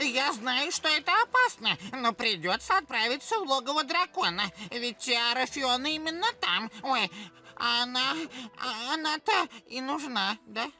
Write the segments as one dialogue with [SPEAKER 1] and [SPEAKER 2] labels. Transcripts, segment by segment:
[SPEAKER 1] Я знаю, что это опасно, но придется отправиться в логово дракона. Ведь Тиара Фиона именно там. Ой, она... а Она-то и нужна, да?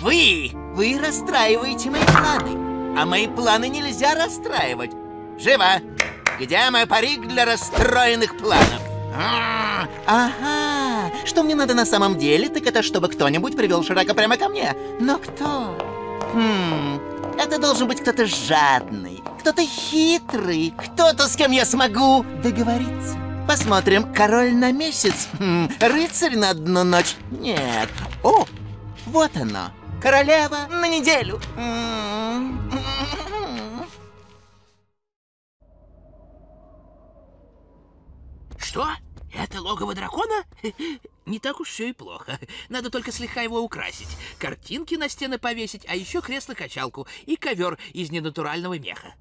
[SPEAKER 2] Вы! Вы расстраиваете мои планы. А мои планы нельзя расстраивать. Живо! Где мой парик для расстроенных планов? А, Ага, что мне надо на самом деле, так это чтобы кто-нибудь привел Ширака прямо ко мне. Но кто? Хм, это должен быть кто-то жадный, кто-то хитрый, кто-то, с кем я смогу договориться. Посмотрим, король на месяц, Хм, рыцарь на одну ночь. Нет. О, вот оно. Королева на неделю.
[SPEAKER 3] Что? Это логово дракона? Не так уж все и плохо. Надо только слегка его украсить. Картинки на стены повесить, а еще кресло-качалку и ковер из ненатурального меха.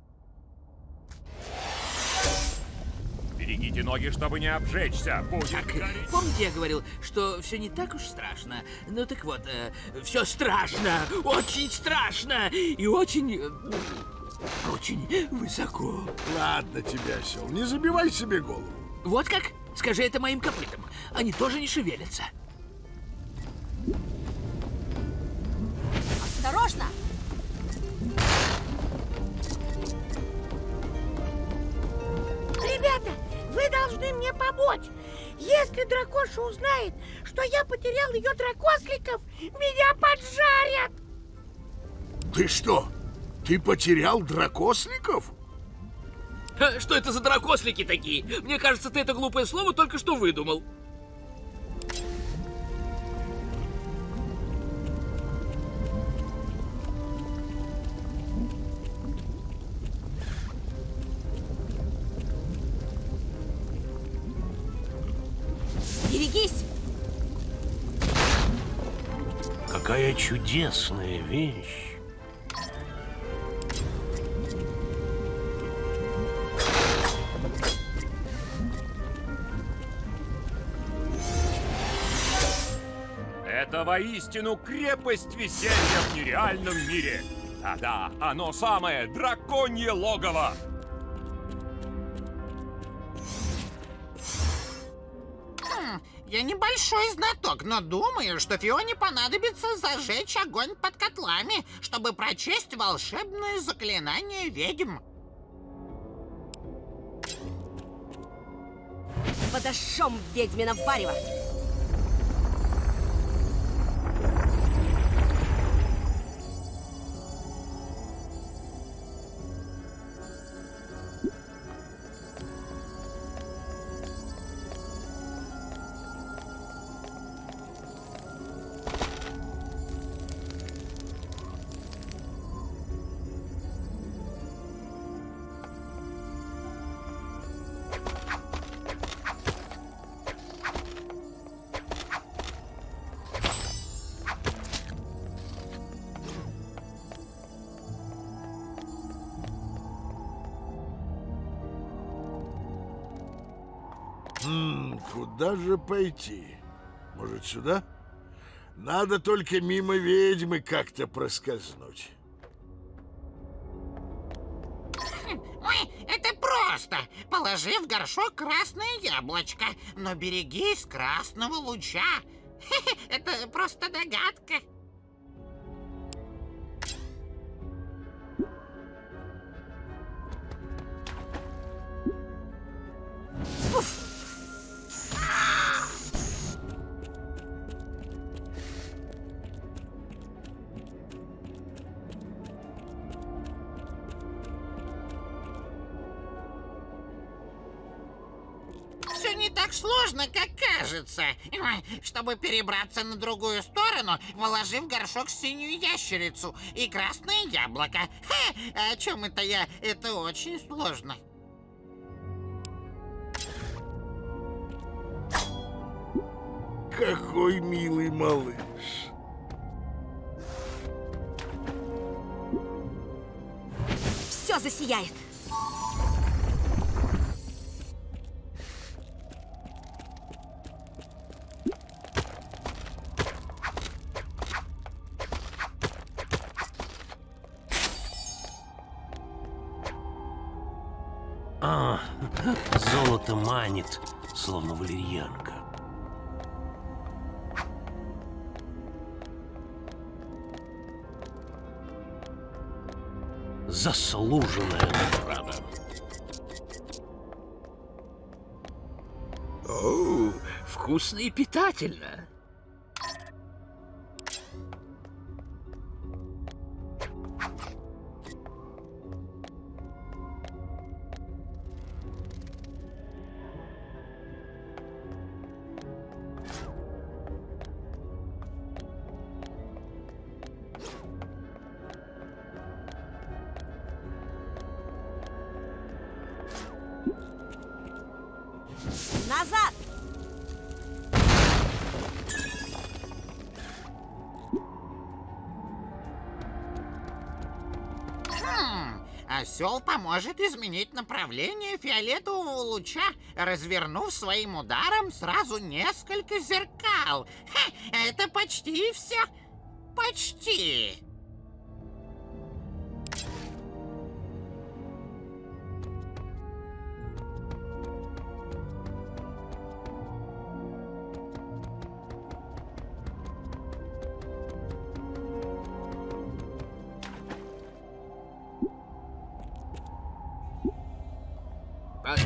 [SPEAKER 4] Берегите ноги, чтобы не обжечься. Будет
[SPEAKER 3] Так,
[SPEAKER 4] гореть.
[SPEAKER 3] помните, я говорил, что все не так уж страшно? Ну так вот, все страшно, очень страшно и очень, э, очень высоко.
[SPEAKER 5] Ладно тебе, осел, не забивай себе голову.
[SPEAKER 3] Вот как? Скажи это моим копытам. Они тоже не шевелятся.
[SPEAKER 6] Осторожно!
[SPEAKER 7] Должны мне помочь. Если дракоша узнает, что я потерял ее дракосликов, меня поджарят.
[SPEAKER 5] Ты что, ты потерял дракосликов?
[SPEAKER 3] Ха, Что это за дракослики такие? Мне кажется, ты это глупое слово только что выдумал.
[SPEAKER 6] Берегись!
[SPEAKER 8] Какая чудесная вещь.
[SPEAKER 4] Это воистину крепость веселья в нереальном мире. Да-да, оно самое, драконье логово.
[SPEAKER 1] Я небольшой знаток, но думаю, что Фионе понадобится зажечь огонь под котлами, чтобы прочесть волшебное заклинание ведьм.
[SPEAKER 6] Подошьем ведьмина варево!
[SPEAKER 5] Куда же пойти? Может, сюда? Надо только мимо ведьмы как-то проскользнуть.
[SPEAKER 1] Ой, это просто. Положи в горшок красное яблочко, но берегись красного луча. Это просто догадка. сложно, как кажется. Чтобы перебраться на другую сторону, положи в горшок синюю ящерицу и красное яблоко. Ха, а о чем это я? Это очень сложно.
[SPEAKER 5] Какой милый малыш.
[SPEAKER 6] Все засияет.
[SPEAKER 3] Вкусно и питательно.
[SPEAKER 1] Осел поможет изменить направление фиолетового луча, развернув своим ударом сразу несколько зеркал. Ха, это почти все. Почти.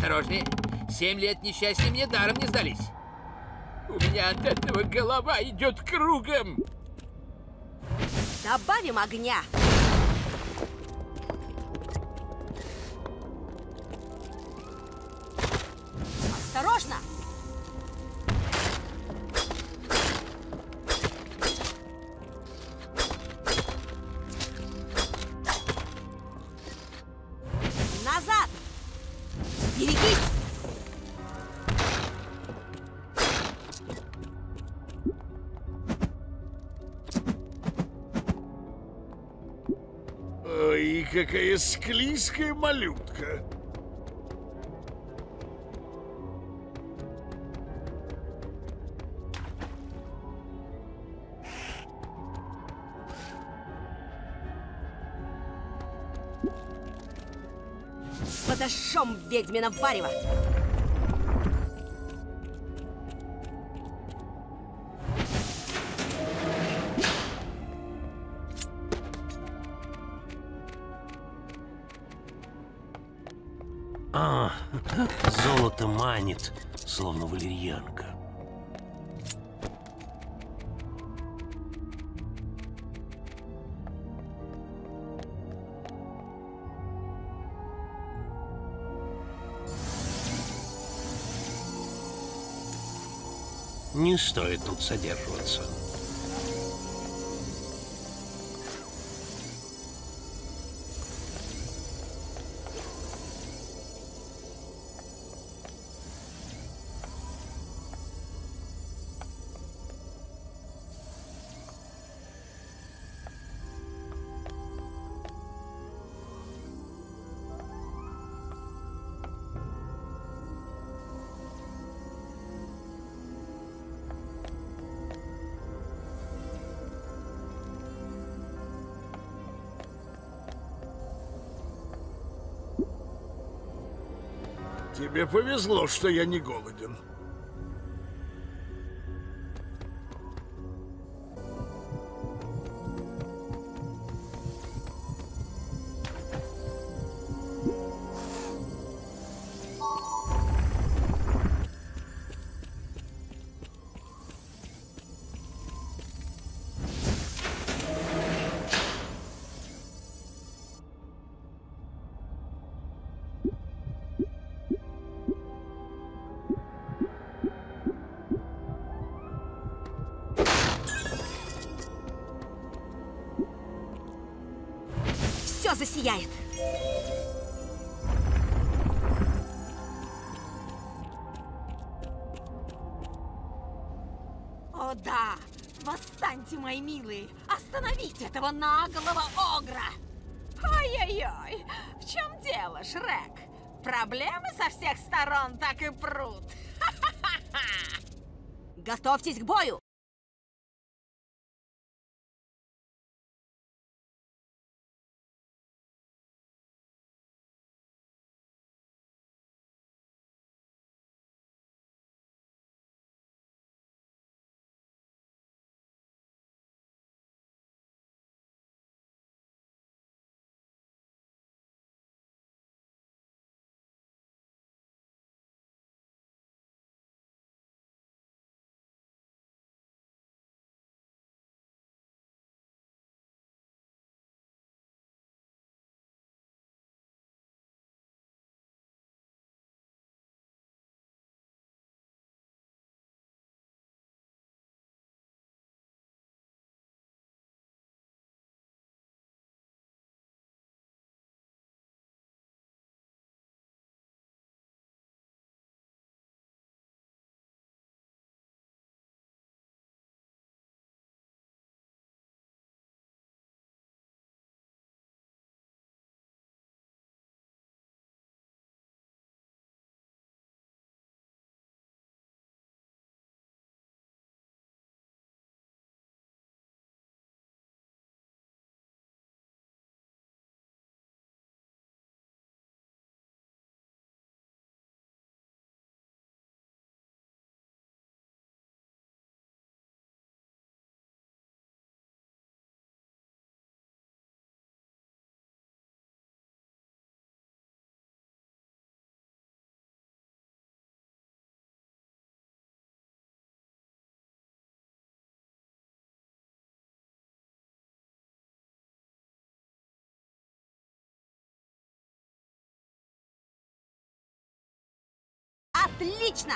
[SPEAKER 3] Осторожнее. Семь лет несчастья мне даром не сдались. У меня от этого голова идет кругом.
[SPEAKER 6] Добавим огня. Осторожно!
[SPEAKER 5] Какая склизкая малютка.
[SPEAKER 6] Подожжем ведьмина варево!
[SPEAKER 8] Валерьянка. Не стоит тут задерживаться.
[SPEAKER 5] Тебе повезло, что я не голоден.
[SPEAKER 6] Засияет! Восстаньте, мои милые! Остановите этого наглого огра!
[SPEAKER 9] Ой-ой-ой, в чем дело, Шрек? Проблемы со всех сторон так и прут.
[SPEAKER 6] Готовьтесь к бою! Отлично!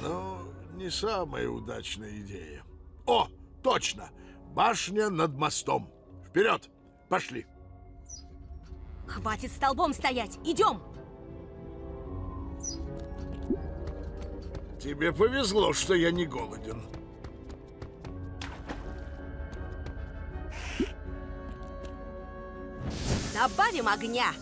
[SPEAKER 5] Ну, не самая удачная идея. О, точно! Башня над мостом. Вперед! Пошли!
[SPEAKER 6] Хватит столбом стоять! Идем!
[SPEAKER 5] Тебе повезло, что я не голоден.
[SPEAKER 6] Добавим огня!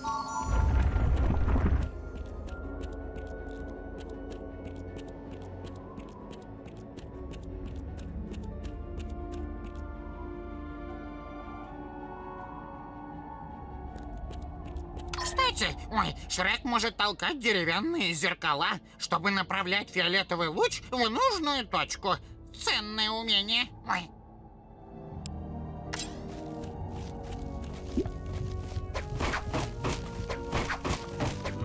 [SPEAKER 1] Кстати, ой, Шрек может толкать деревянные зеркала, чтобы направлять фиолетовый луч в нужную точку. Ценное умение. Ой.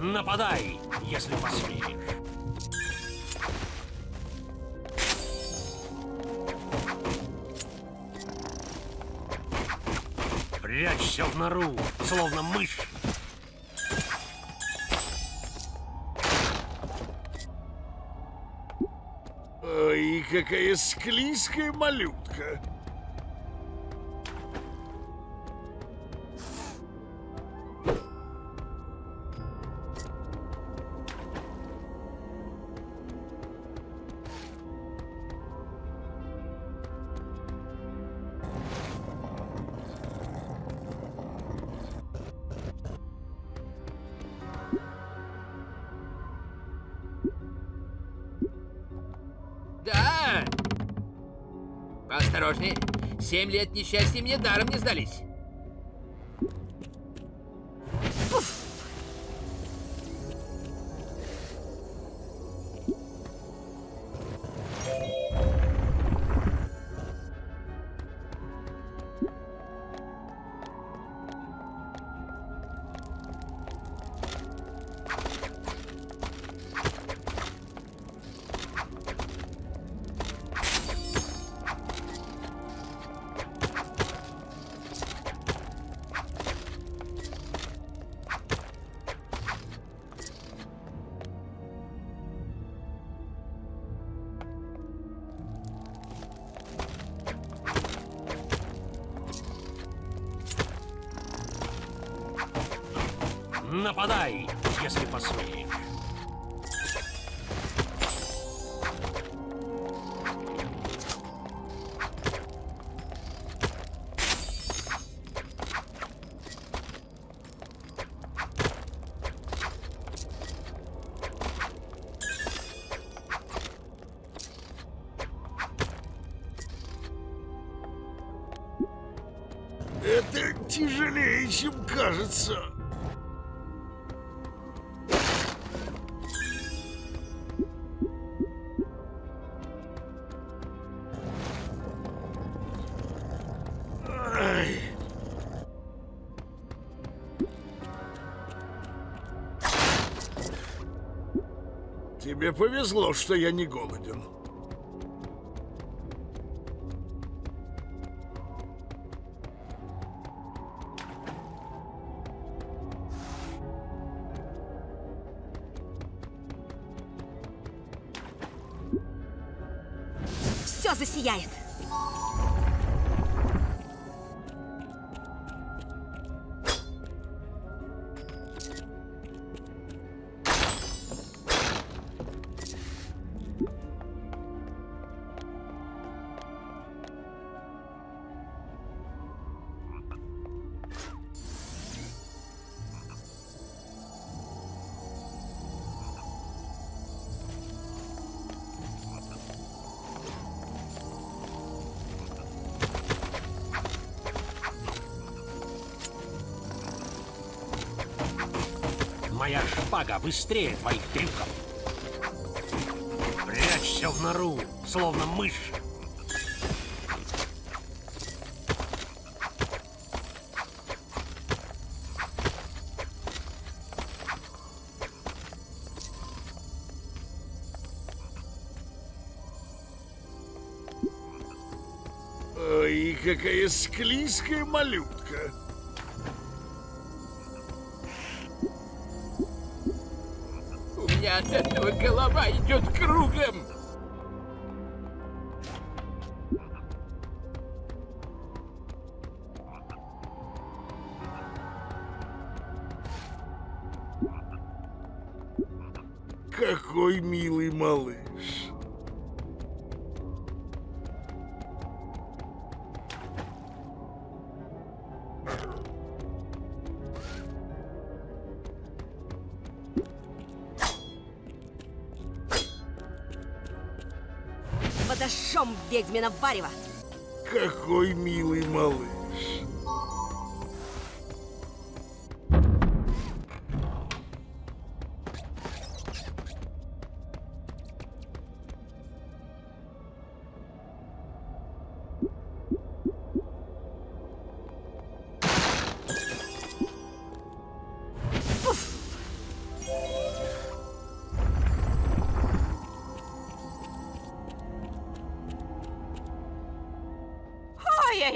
[SPEAKER 8] Нападай, если посмеешь. Прячься в нору, словно мышь.
[SPEAKER 5] Ой, какая склизкая малютка.
[SPEAKER 3] Поосторожнее. Семь лет несчастья мне даром не сдались.
[SPEAKER 8] Нападай, если посмеешь.
[SPEAKER 5] Тебе повезло, что я не голоден.
[SPEAKER 8] Моя шпага быстрее твоих трюков. Прячься в нору, словно мышь.
[SPEAKER 5] Ой, какая склизкая малютка.
[SPEAKER 3] От этого голова идет кругом.
[SPEAKER 5] Какой милый малыш.
[SPEAKER 6] Подожжем ведьмина варево.
[SPEAKER 5] Какой милый малыш.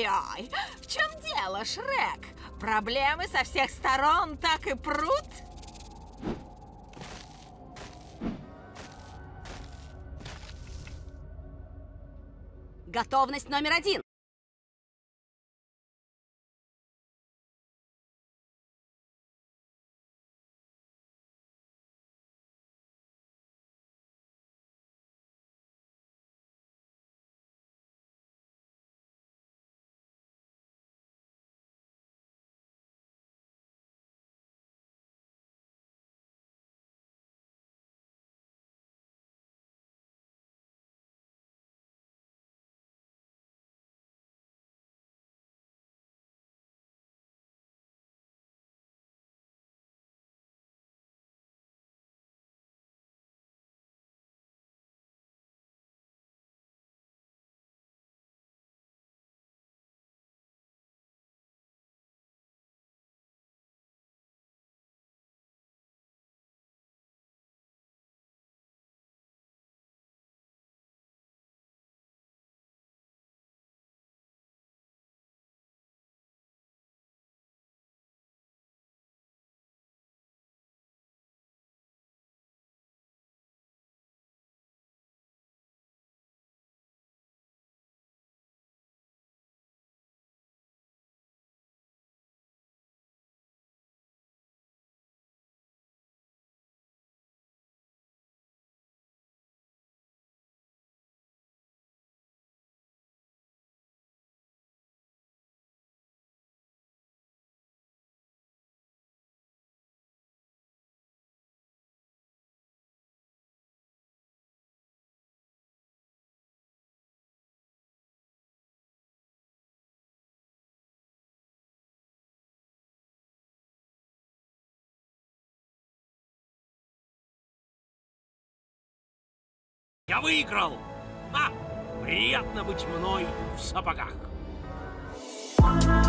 [SPEAKER 9] Ой-ой-ой, в чем дело, Шрек? Проблемы со всех сторон так и прут?
[SPEAKER 6] Готовность номер один.
[SPEAKER 8] Я выиграл! А, приятно быть мной в сапогах. Thank you.